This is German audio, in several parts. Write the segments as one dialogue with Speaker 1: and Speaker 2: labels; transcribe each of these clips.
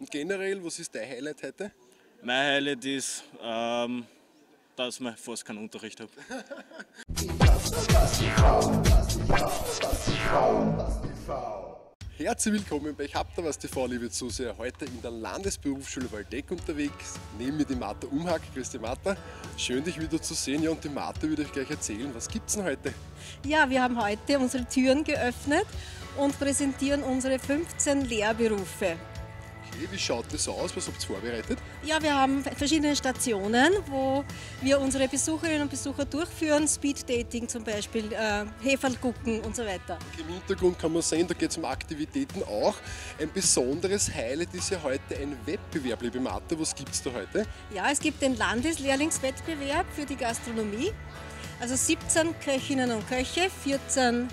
Speaker 1: Und generell, was ist dein Highlight heute?
Speaker 2: Mein Highlight ist, ähm, dass ich fast keinen Unterricht habe.
Speaker 1: Herzlich willkommen bei Ich hab da was TV, liebe Zuseher. Heute in der Landesberufsschule Waldeck unterwegs. Neben mir die Martha Umhack. Grüß dich Martha. Schön dich wieder zu sehen. Ja, und die Martha wird euch gleich erzählen, was gibt's denn heute?
Speaker 3: Ja, wir haben heute unsere Türen geöffnet und präsentieren unsere 15 Lehrberufe.
Speaker 1: Wie schaut das aus? Was habt ihr vorbereitet?
Speaker 3: Ja, wir haben verschiedene Stationen, wo wir unsere Besucherinnen und Besucher durchführen. Speeddating zum Beispiel, äh, Heferl gucken und so weiter.
Speaker 1: Im Hintergrund kann man sehen, da geht es um Aktivitäten auch. Ein besonderes Highlight ist ja heute ein Wettbewerb, liebe Martha. Was gibt's da heute?
Speaker 3: Ja, es gibt den Landeslehrlingswettbewerb für die Gastronomie. Also 17 Köchinnen und Köche, 14 äh,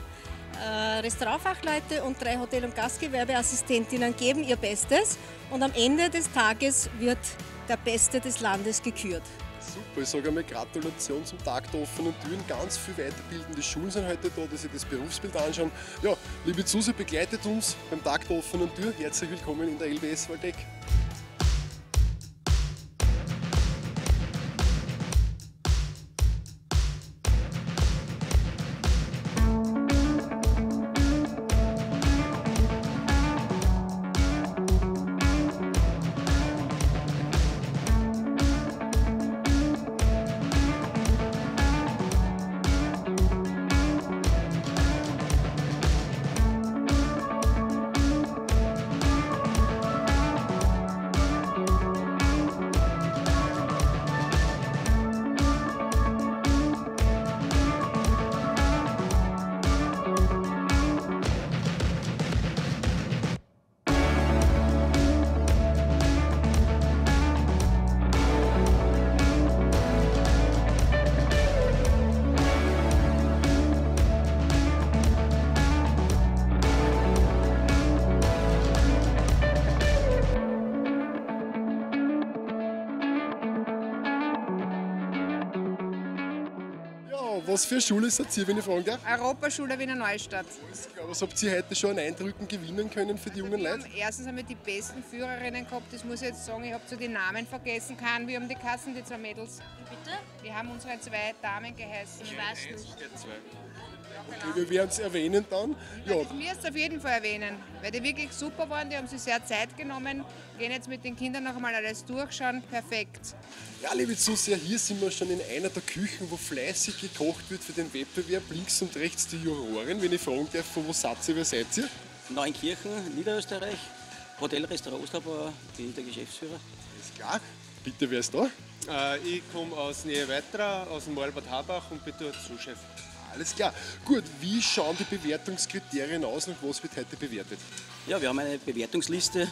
Speaker 3: Restaurantfachleute und drei Hotel- und Gastgewerbeassistentinnen geben ihr Bestes und am Ende des Tages wird der Beste des Landes gekürt.
Speaker 1: Super, ich sage einmal Gratulation zum Tag der offenen Türen. Ganz viele weiterbildende Schulen sind heute da, die sich das Berufsbild anschauen. Ja, liebe Zuseher, begleitet uns beim Tag der offenen Tür. Herzlich willkommen in der LBS Waldeck. Was für eine Schule seid ihr, wenn ich fragen darf?
Speaker 4: Europaschule Wiener Neustadt.
Speaker 1: Was habt ihr heute schon an Eindrücken gewinnen können für die jungen
Speaker 4: Wir
Speaker 1: Leute?
Speaker 4: haben erstens haben wir die besten Führerinnen gehabt, das muss ich jetzt sagen, ich habe so die Namen vergessen kann. Wir haben die Kassen, die zwei Mädels.
Speaker 5: Bitte?
Speaker 4: Wir haben unsere zwei Damen geheißen.
Speaker 5: Ich weiß nicht.
Speaker 1: Okay, wir werden es erwähnen dann. Ja,
Speaker 4: Das müsst ihr auf jeden Fall erwähnen, weil die wirklich super waren, die haben sich sehr Zeit genommen, gehen jetzt mit den Kindern noch einmal alles durchschauen, perfekt.
Speaker 1: Ja, liebe Zuseher, hier sind wir schon in einer der Küchen, wo fleißig gekocht wird für den Wettbewerb. Links und rechts die Juroren. Wenn ich fragen darf, von wo seid ihr, wer seid ihr?
Speaker 6: Neunkirchen, Niederösterreich, Hotelrestaurant Osterbauer, bin der Geschäftsführer.
Speaker 1: Ist klar. Bitte, wer ist da?
Speaker 7: Äh, ich komme aus Nähe Weiterer, aus dem Albert Habach und bin dort Zuschef.
Speaker 1: Alles klar. Gut, wie schauen die Bewertungskriterien aus? Nach was wird heute bewertet?
Speaker 6: Ja, wir haben eine Bewertungsliste.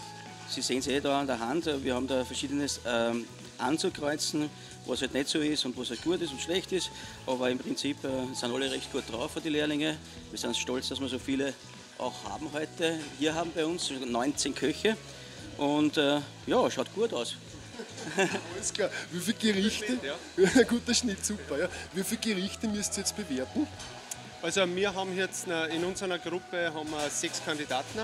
Speaker 6: Sie sehen es eh da an der Hand. Wir haben da verschiedenes ähm, anzukreuzen, was halt nicht so ist und was halt gut ist und schlecht ist. Aber im Prinzip äh, sind alle recht gut drauf, die Lehrlinge. Wir sind stolz, dass wir so viele auch haben heute. Hier haben bei uns 19 Köche und äh, ja, schaut gut aus.
Speaker 1: Alles klar. Wie viele Gerichte? Guter Schnitt, super. Ja. Wie viele Gerichte müsst ihr jetzt bewerten?
Speaker 7: Also wir haben jetzt äh, in unserer Gruppe haben wir sechs Kandidaten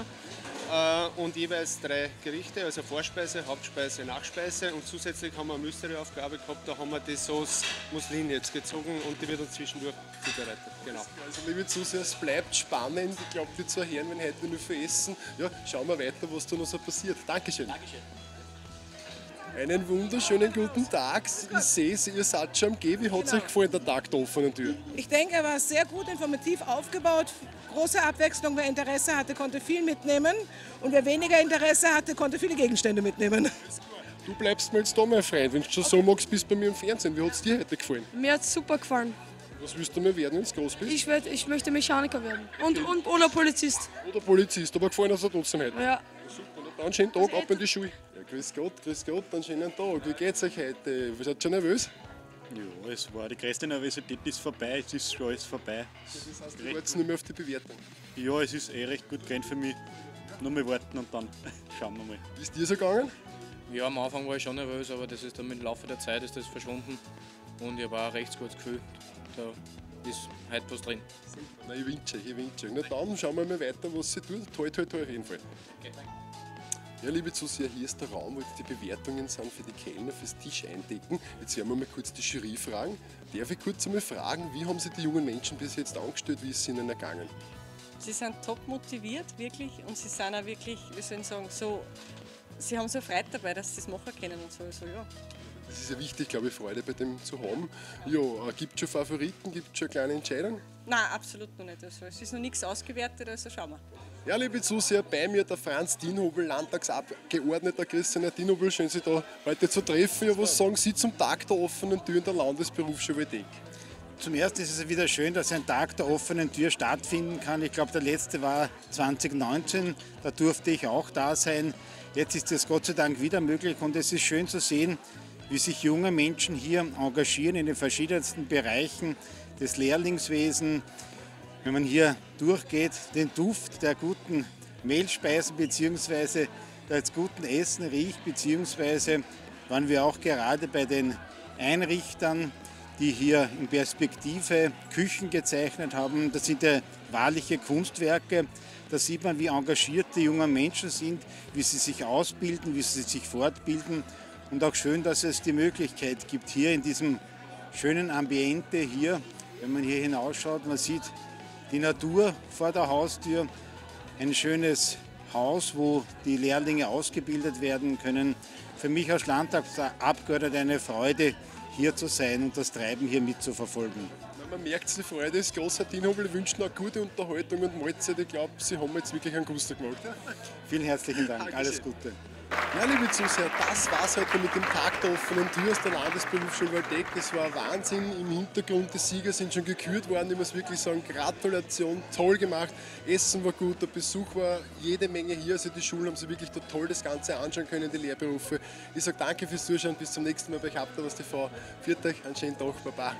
Speaker 7: äh, und jeweils drei Gerichte, also Vorspeise, Hauptspeise, Nachspeise und zusätzlich haben wir eine Mystery-Aufgabe gehabt, da haben wir die Sauce Muslin jetzt gezogen und die wird uns zwischendurch zubereitet. Genau.
Speaker 1: Also, liebe Zuseher, es bleibt spannend. Ich glaube, die zwei Herren werden heute nur für essen. Ja, schauen wir weiter, was da noch so passiert. Dankeschön.
Speaker 6: Dankeschön.
Speaker 1: Einen wunderschönen guten Tag. Ich sehe, ihr seid schon am Geh. Wie hat es euch gefallen, der Tag der offenen Tür?
Speaker 8: Ich denke, er war sehr gut informativ aufgebaut. Große Abwechslung. Wer Interesse hatte, konnte viel mitnehmen. Und wer weniger Interesse hatte, konnte viele Gegenstände mitnehmen.
Speaker 1: Du bleibst mir jetzt da, mein Freund. Wenn du schon so magst, bist du bei mir im Fernsehen. Wie hat es dir heute gefallen?
Speaker 5: Mir hat es super gefallen.
Speaker 1: Was willst du mir werden, wenn du groß bist?
Speaker 5: Ich, werd, ich möchte Mechaniker werden. Und, und oder Polizist.
Speaker 1: Oder Polizist, aber gefallen hat es trotzdem heute.
Speaker 5: Ja.
Speaker 1: Super, dann schönen Tag, ab in die Schule. Grüß Gott, grüß Gott, einen schönen Tag. Wie geht's euch heute? Seid ihr schon nervös?
Speaker 2: Ja, es war die größte Nervosität ist vorbei, es ist schon alles vorbei.
Speaker 1: Das heißt, ihr wartet nur mehr auf die Bewertung.
Speaker 2: Ja, es ist eh recht gut gegangen für mich. Nur mal warten und dann schauen wir mal.
Speaker 1: Wie ist dir so gegangen?
Speaker 9: Ja, am Anfang war ich schon nervös, aber das ist dann mit dem Laufe der Zeit ist das verschwunden und ich habe auch ein recht gutes Gefühl. Da ist heute was drin.
Speaker 1: Na, ich wünsche euch, ich wünsche euch. Na dann schauen wir mal weiter, was sie tut. Toi, toi, toi, auf jeden Fall. Ja, liebe Zuseher, hier ist der Raum, wo die Bewertungen sind für die Kellner fürs Tisch eindecken. Jetzt werden wir mal kurz die Jury fragen. Darf ich kurz einmal fragen, wie haben Sie die jungen Menschen bis jetzt angestellt, wie ist es ihnen ergangen?
Speaker 10: Sie sind top motiviert, wirklich, und sie sind auch wirklich, wie soll ich sagen, so, sie haben so Freude dabei, dass sie das machen können und so, so ja.
Speaker 1: Das ist ja wichtig, glaube ich, Freude bei dem zu haben. Ja, gibt es schon Favoriten, gibt es schon kleine Entscheidungen?
Speaker 10: Nein, absolut noch nicht. Also, es ist noch nichts ausgewertet, also schauen wir.
Speaker 1: Ja, liebe Zuseher, bei mir der Franz Dienhobel, Landtagsabgeordneter Christian Dienhobel. Schön, Sie da heute zu treffen. Ja, was sagen Sie zum Tag der offenen Tür in der Landesberufsschule?
Speaker 11: Zum Ersten ist es wieder schön, dass ein Tag der offenen Tür stattfinden kann. Ich glaube, der letzte war 2019, da durfte ich auch da sein. Jetzt ist es Gott sei Dank wieder möglich und es ist schön zu sehen, wie sich junge Menschen hier engagieren in den verschiedensten Bereichen des Lehrlingswesens. Wenn man hier durchgeht, den Duft der guten Mehlspeisen bzw. des guten Essen riecht, beziehungsweise waren wir auch gerade bei den Einrichtern, die hier in Perspektive Küchen gezeichnet haben. Das sind ja wahrliche Kunstwerke. Da sieht man, wie engagiert die jungen Menschen sind, wie sie sich ausbilden, wie sie sich fortbilden. Und auch schön, dass es die Möglichkeit gibt, hier in diesem schönen Ambiente hier, wenn man hier hinausschaut, man sieht die Natur vor der Haustür, ein schönes Haus, wo die Lehrlinge ausgebildet werden können. Für mich als Landtagsabgeordneter eine Freude, hier zu sein und das Treiben hier mitzuverfolgen.
Speaker 1: Man merkt, die Freude ist groß. Herr Dienhobel wünscht noch gute Unterhaltung und Mahlzeit. Ich glaube, Sie haben jetzt wirklich einen Guster gemacht.
Speaker 11: Vielen herzlichen Dank. Alles Gute.
Speaker 1: Ja, liebe Zuseher, das war es heute mit dem Tag der offenen Tür aus der Landesberufsschule Waldeck. Es war Wahnsinn. Im Hintergrund die Sieger sind schon gekürt worden. Ich muss wirklich sagen, Gratulation, toll gemacht. Essen war gut, der Besuch war jede Menge hier. Also die Schulen haben sich wirklich toll das Ganze anschauen können, die Lehrberufe. Ich sage danke fürs Zuschauen. Bis zum nächsten Mal bei Habt was TV. Viert euch, einen schönen Tag, Baba.